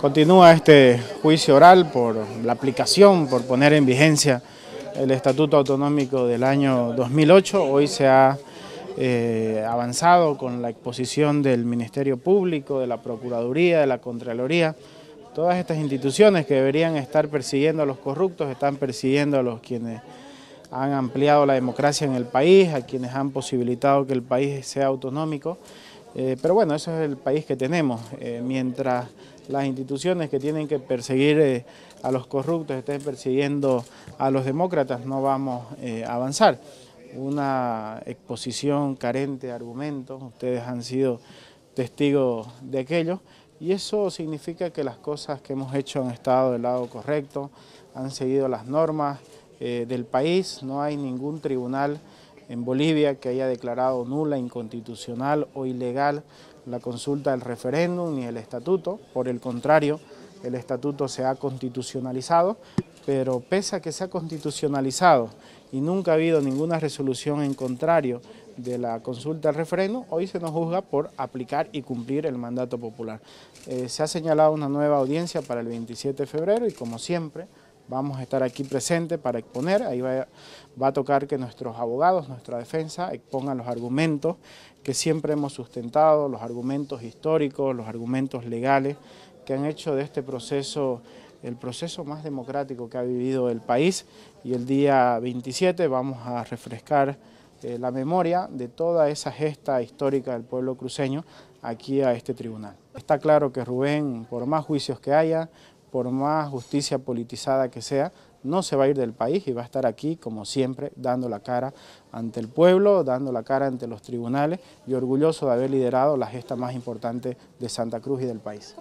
Continúa este juicio oral por la aplicación, por poner en vigencia el Estatuto Autonómico del año 2008. Hoy se ha eh, avanzado con la exposición del Ministerio Público, de la Procuraduría, de la Contraloría. Todas estas instituciones que deberían estar persiguiendo a los corruptos están persiguiendo a los quienes han ampliado la democracia en el país, a quienes han posibilitado que el país sea autonómico. Eh, pero bueno, eso es el país que tenemos. Eh, mientras las instituciones que tienen que perseguir eh, a los corruptos estén persiguiendo a los demócratas, no vamos a avanzar. Una exposición carente de argumentos, ustedes han sido testigos de aquello, y eso significa que las cosas que hemos hecho han estado del lado correcto, han seguido las normas del país, no hay ningún tribunal en Bolivia que haya declarado nula, inconstitucional o ilegal la consulta del referéndum ni el estatuto. Por el contrario, el estatuto se ha constitucionalizado, pero pese a que se ha constitucionalizado y nunca ha habido ninguna resolución en contrario de la consulta del referéndum, hoy se nos juzga por aplicar y cumplir el mandato popular. Eh, se ha señalado una nueva audiencia para el 27 de febrero y como siempre, vamos a estar aquí presentes para exponer, ahí va, a tocar que nuestros abogados, nuestra defensa, expongan los argumentos que siempre hemos sustentado, los argumentos históricos, los argumentos legales que han hecho de este proceso el proceso más democrático que ha vivido el país y el día 27 vamos a refrescar eh, la memoria de toda esa gesta histórica del pueblo cruceño aquí a este tribunal. Está claro que Rubén, por más juicios que haya, por más justicia politizada que sea, no se va a ir del país y va a estar aquí, como siempre, dando la cara ante el pueblo, dando la cara ante los tribunales y orgulloso de haber liderado la gesta más importante de Santa Cruz y del país.